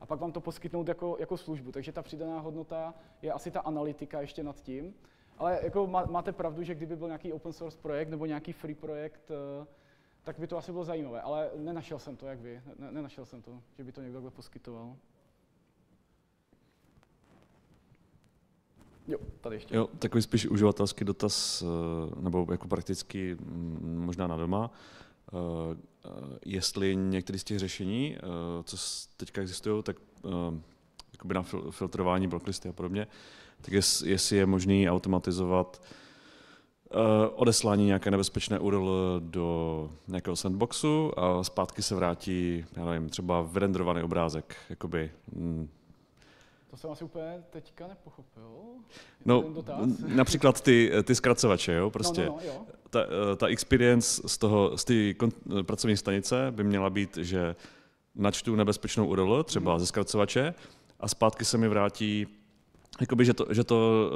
a pak vám to poskytnout jako, jako službu. Takže ta přidaná hodnota je asi ta analytika ještě nad tím. Ale jako má, máte pravdu, že kdyby byl nějaký open source projekt nebo nějaký free projekt, eh, tak by to asi bylo zajímavé, ale nenašel jsem to, jak vy. Ne, nenašel jsem to, že by to někdo takhle poskytoval. Jo, tady ještě. Jo, takový spíš uživatelský dotaz, eh, nebo jako prakticky mm, možná na doma. Eh, eh, jestli některé z těch řešení, co teďka existují, tak jakoby na filtrování blocklisty a podobně, tak jestli je možný automatizovat odeslání nějaké nebezpečné URL do nějakého sandboxu a zpátky se vrátí, já nevím, třeba vyrendrovaný obrázek, jakoby mm, to jsem asi úplně teďka nepochopil. No, například ty, ty zkracovače, jo, prostě. No, no, no, jo. Ta, eh, ta experience z toho, z té pracovní stanice by měla být, že načtu nebezpečnou URL, třeba hmm. ze zkracovače, a zpátky se mi vrátí, jakoby, že to, že to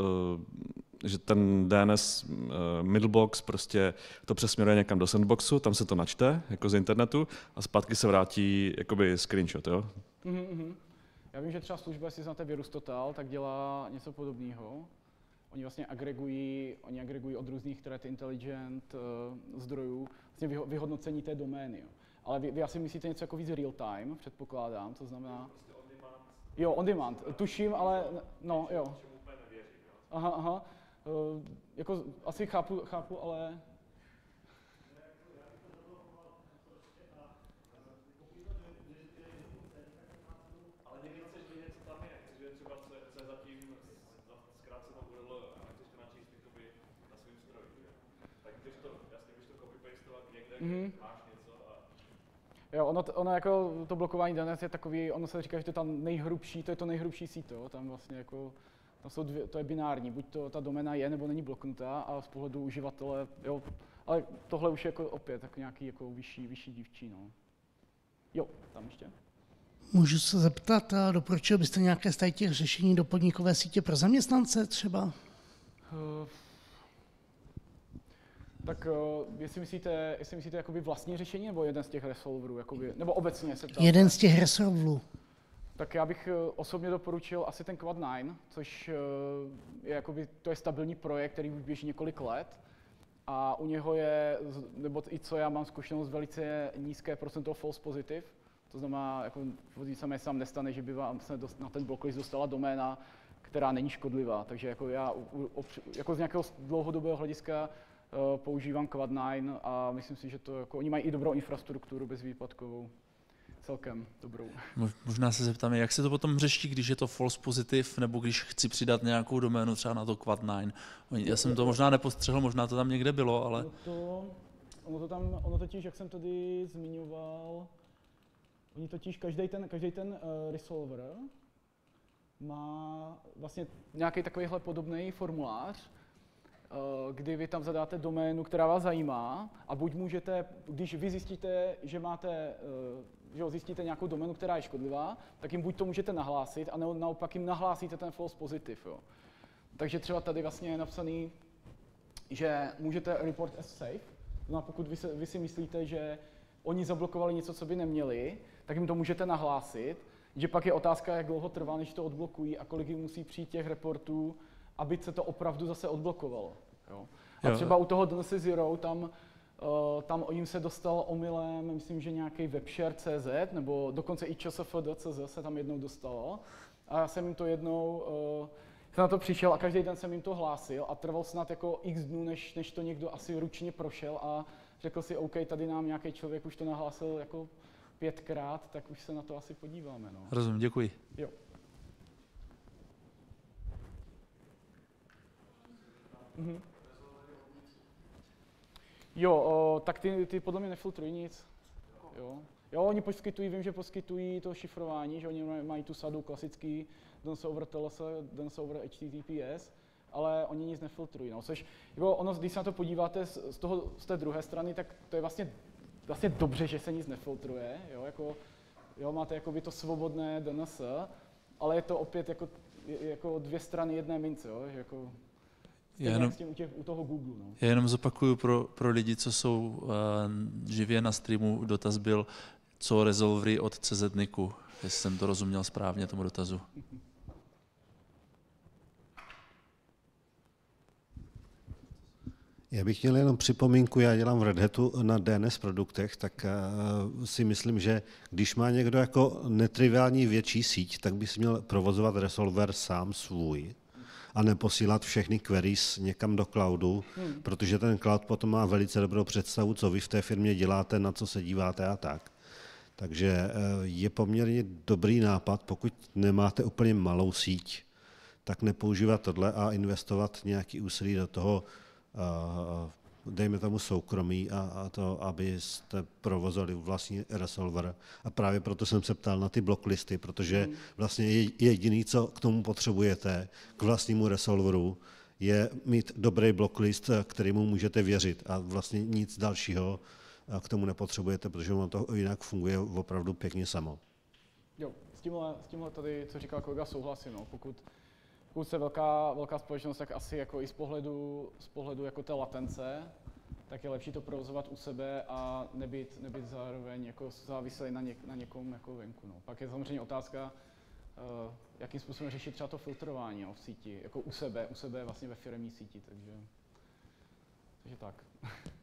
eh, že ten DNS eh, middlebox prostě to přesměruje někam do sandboxu, tam se to načte, jako z internetu, a zpátky se vrátí jakoby screenshot, jo? Mm-hmm. Já vím, že třeba služba, jestli znáte Virus Total, tak dělá něco podobného. Oni vlastně agregují, oni agregují od různých threat intelligent uh, zdrojů vlastně vyho, vyhodnocení té domény. Jo. Ale vy, vy asi myslíte něco jako víc real time, předpokládám, to znamená... Jo, on demand. Tuším, ale no, jo. Aha, aha. Uh, jako asi chápu, chápu, ale Mm-hmm. Jo, ono, ono jako to blokování DNS je takový, ono se říká, že to je ta nejhrubší, to je to nejhrubší síto, tam vlastně jako, tam jsou dvě, to je binární, buď to ta domena je nebo není bloknutá a z pohledu uživatele, jo, ale tohle už je jako opět jako nějaký jako vyšší, vyšší dívčí, no. Jo, tam ještě. Můžu se zeptat, doporučil byste nějaké z těch řešení do podnikové sítě pro zaměstnance třeba? Uh, tak uh, jestli myslíte, jestli myslíte jakoby vlastní řešení nebo jeden z těch resolverů, jakoby, nebo obecně se ptáte? Jeden z těch resolverů. Tak já bych uh, osobně doporučil asi ten Quad 9, což uh, je jakoby, to je stabilní projekt, který už běží několik let. A u něho je, nebo i co já mám zkušenost, velice nízké procento false positive. To znamená, jako samé sám nestane, že by vám se na ten blocklist dostala doména, která není škodlivá. Takže jako já jako z nějakého dlouhodobého hlediska Eh, používám Quad9 a myslím si, že to jako, oni mají i dobrou infrastrukturu bezvýpadkovou. Celkem dobrou. Možná se zeptám, jak se to potom řeší, když je to false positive, nebo když chci přidat nějakou doménu třeba na to Quad9. Já jsem to možná nepostřehl, možná to tam někde bylo, ale... Ono to, ono to tam, ono totiž, jak jsem tady zmiňoval, oni totiž každý ten, každý ten uh, resolver má vlastně nějaký takovýhle podobný formulář, Eh, kdy vy tam zadáte doménu, která vás zajímá a buď můžete, když vy zjistíte, že máte, eh, že zjistíte nějakou doménu, která je škodlivá, tak jim buď to můžete nahlásit, a naopak jim nahlásíte ten false positive. Jo. Takže třeba tady vlastně je napsaný, že můžete report as safe, no a pokud vy, se, vy si myslíte, že oni zablokovali něco, co by neměli, tak jim to můžete nahlásit, že pak je otázka, jak dlouho trvá, než to odblokují a kolik jim musí přijít těch reportů, aby se to opravdu zase odblokovalo. Jo. A třeba u toho DNS Zero tam, uh, tam jim se dostal omylem, myslím, že nějaký webshare.cz, nebo dokonce i čsf.cz se tam jednou dostalo. A já jsem jim to jednou, uh, jsem na to přišel a každý den jsem jim to hlásil a trval snad jako x dnů, než, než to někdo asi ručně prošel a řekl si, OK, tady nám nějaký člověk už to nahlásil jako pětkrát, tak už se na to asi podíváme. No. Rozumím, děkuji. Jo. Mhm. Jo, o, tak ty, ty podle mě nefiltrují nic. Jo. jo, oni poskytují, vím, že poskytují to šifrování, že oni mají tu sadu klasický DNS over TLS, DNS over HTTPS, ale oni nic nefiltrují. No. Což, jako ono, když se na to podíváte z, z, toho, z té druhé strany, tak to je vlastně, vlastně dobře, že se nic nefiltruje. Jo, jako, jo, máte jakoby to svobodné DNS, ale je to opět jako, jako dvě strany jedné mince. Jo, že jako, já jenom, u, těch, u toho Google. No. Já jenom zopakuju pro, pro lidi, co jsou uh, živě na streamu, dotaz byl, co Resolvery od CZNICu, jestli jsem to rozuměl správně tomu dotazu. Já bych měl jenom připomínku, já dělám v Red Hatu na DNS produktech, tak uh, si myslím, že když má někdo jako netriviální větší síť, tak by si měl provozovat resolver sám svůj a neposílat všechny queries někam do cloudu, hmm. protože ten cloud potom má velice dobrou představu, co vy v té firmě děláte, na co se díváte a tak. Takže eh, je poměrně dobrý nápad, pokud nemáte úplně malou síť, tak nepoužívat tohle a investovat nějaký úsilí do toho, dejme tomu soukromí a, a to, abyste provozovali vlastní resolver. A právě proto jsem se ptal na ty blocklisty, protože hmm. vlastně jediný, co k tomu potřebujete, k vlastnímu resolveru, je mít dobrý blocklist, kterému můžete věřit a vlastně nic dalšího k tomu nepotřebujete, protože ono to jinak funguje opravdu pěkně samo. Jo, s tímhle, s tímhle tady, co říkal kolega, souhlasím. No. Pokud pokud se velká, velká společnost, tak asi jako i z pohledu, z pohledu jako té latence, tak je lepší to provozovat u sebe a nebyt, nebyt zároveň jako závislý na, něk, na někom jako venku. No. Pak je samozřejmě otázka, uh, jakým způsobem řešit třeba to filtrování jo, v síti, jako u sebe, u sebe vlastně ve firmní síti, takže, takže tak.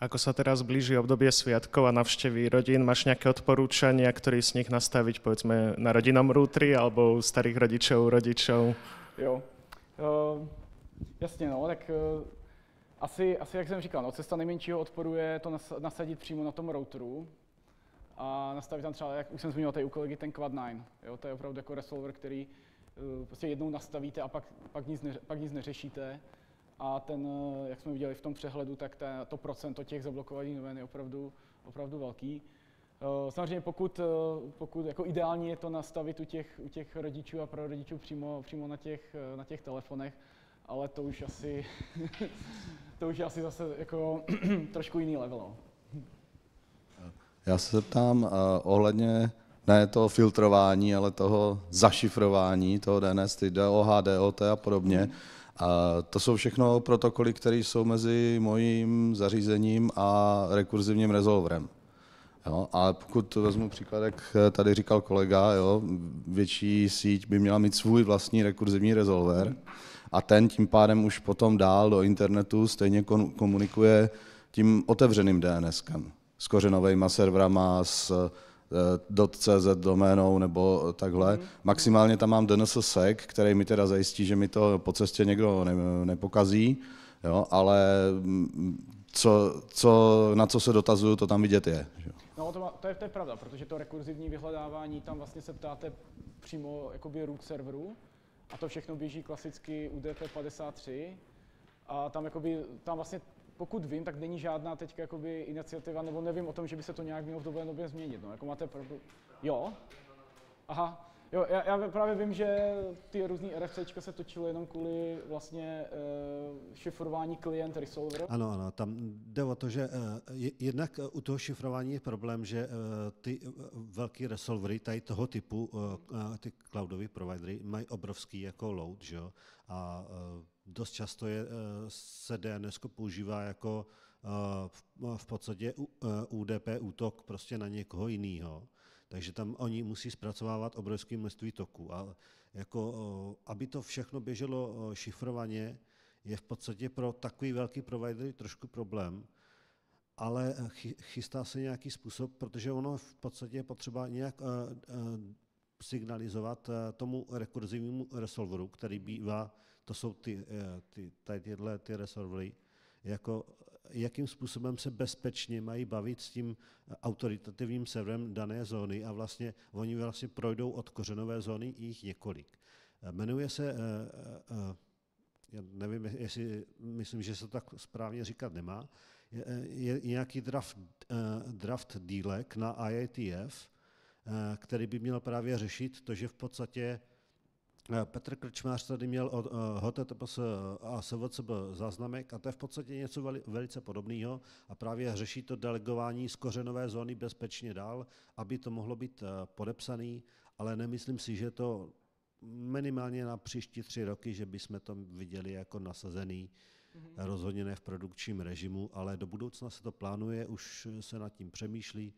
Ako sa teraz blíži obdobie sviatkov a navšteví rodín, máš nejaké odporúčania, ktorý z nich nastaviť, povedzme, na rodinom rútri alebo u starých rodičov, rodičov? Jo, uh, jasně, no, tak uh, asi, asi, jak jsem říkal, no, cesta nejmenšího odporu je to nas, nasadit přímo na tom routeru a nastavit tam třeba, jak už jsem zmínil tady u kolegy, ten Quad 9. Jo, to je opravdu jako resolver, který uh, prostě jednou nastavíte a pak, pak, nic, ne, pak nic neřešíte a ten, eh, jak jsme viděli v tom přehledu, tak ta, to procento těch zablokovaných novin je opravdu, opravdu velký. Eh, samozřejmě pokud, eh, pokud jako ideální je to nastavit u těch, u těch rodičů a pro rodičů přímo, přímo na, těch, na těch telefonech, ale to už asi, to už je asi zase jako trošku jiný level. No. Já se zeptám uh, ohledně ne toho filtrování, ale toho zašifrování, toho DNS, ty DOH, DOT a podobně. A to jsou všechno protokoly, které jsou mezi mojím zařízením a rekurzivním resolverem. Jo, a pokud vezmu příklad, jak tady říkal kolega, jo, větší síť by měla mít svůj vlastní rekurzivní resolver a ten tím pádem už potom dál do internetu stejně komunikuje tím otevřeným DNSkem s kořenovými serverama, s .cz doménou nebo takhle. Mm. Maximálně tam mám DNSSEC, který mi teda zajistí, že mi to po cestě někdo ne, nepokazí, jo, ale mm, co, co, na co se dotazuju, to tam vidět je. Že? No to, to, je, to je pravda, protože to rekurzivní vyhledávání, tam vlastně se ptáte přímo jakoby root serveru a to všechno běží klasicky UDP53 a tam, jakoby, tam vlastně pokud vím, tak není žádná teď jakoby iniciativa, nebo nevím o tom, že by se to nějak mělo v době době změnit. No. Jako máte pravdu. Jo? Aha. Jo, já, já právě vím, že ty různý RFCčka se točily jenom kvůli vlastně uh, šifrování klient resolver. Ano, ano, tam jde o to, že uh, jednak uh, u toho šifrování je problém, že uh, ty velký resolvery tady toho typu, uh, ty cloudové providery, mají obrovský jako load, že jo? A dost často je, eh, se DNS používá jako eh, v podstatě UDP eh, útok prostě na někoho jiného. Takže tam oni musí zpracovávat obrovské množství toků. A jako, aby to všechno běželo šifrovaně, je v podstatě pro takový velký provider trošku problém, ale chystá se nějaký způsob, protože ono v podstatě je potřeba nějak signalizovat tomu rekurzivnímu resolveru, který bývá to jsou ty, eh, ty, tady tyhle ty resolvery, jako jakým způsobem se bezpečně mají bavit s tím autoritativním serverem dané zóny a vlastně oni vlastně projdou od kořenové zóny jich několik. Jmenuje se, já nevím, jestli, myslím, že se to tak správně říkat nemá, je, nějaký draft, draft dílek na IATF, který by měl právě řešit to, že v podstatě Eh, Petr Krčmář tady měl od HTTPS a SVCB záznamek a to je v podstatě něco velice podobného a právě řeší to delegování z kořenové zóny bezpečně dál, aby to mohlo být eh, podepsaný, ale nemyslím si, že to minimálně na příští tři roky, že bychom to viděli jako nasazený, mm-hmm. rozhodně ne v produkčním režimu, ale do budoucna se to plánuje, už se nad tím přemýšlí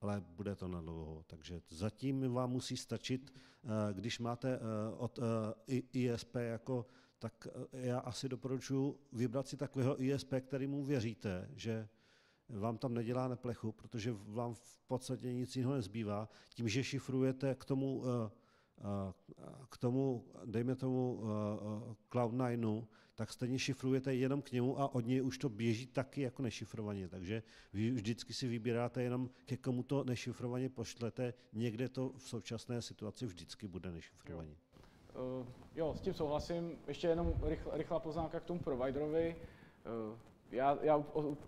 ale bude to na dlouho. Takže zatím vám musí stačit, eh, když máte eh, od eh, ISP jako, tak já asi doporučuji vybrat si takového ISP, kterýmu věříte, že vám tam nedělá neplechu, protože vám v podstatě nic jiného nezbývá. Tím, že šifrujete k tomu k tomu, dejme tomu Cloud9, tak stejně šifrujete jenom k němu a od něj už to běží taky jako nešifrovaně. Takže vy vždycky si vybíráte jenom, ke komu to nešifrovaně pošlete. Někde to v současné situaci vždycky bude nešifrovaně. Jo. Uh, jo, s tím souhlasím. Ještě jenom rychl, rychlá poznámka k tomu providerovi. Já, já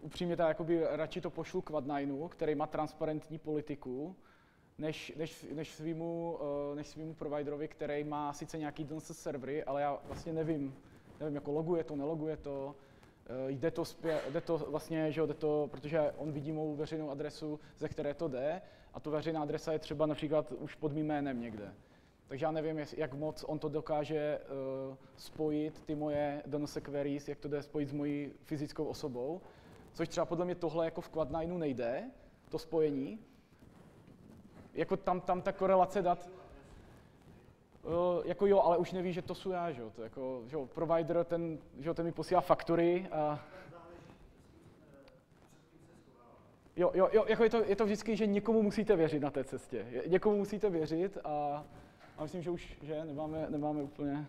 upřímně tak jakoby radši to pošlu k Vadnajnu, který má transparentní politiku, než, než, než, svýmu, uh, než svýmu providerovi, který má sice nějaký DNS servery, ale já vlastně nevím, nevím, jako loguje to, neloguje to, uh, jde to, spě, jde to vlastně, že jo, jde to, protože on vidí mou veřejnou adresu, ze které to jde, a tu veřejná adresa je třeba například už pod mým jménem někde. Takže já nevím, jak moc on to dokáže uh, spojit, ty moje DNS queries, jak to jde spojit s mojí fyzickou osobou, což třeba podle mě tohle jako v Quad9 nejde, to spojení, jako tam, tam ta korelace dat, Uh, jako jo, ale už neví, že to jsou já, že jo, to jako, že jo, provider, ten, že jo, ten mi posílá faktury a... Jo, jo, jo, jako je to, je to vždycky, že někomu musíte věřit na té cestě, někomu musíte věřit a, a myslím, že už, že nemáme, nemáme úplně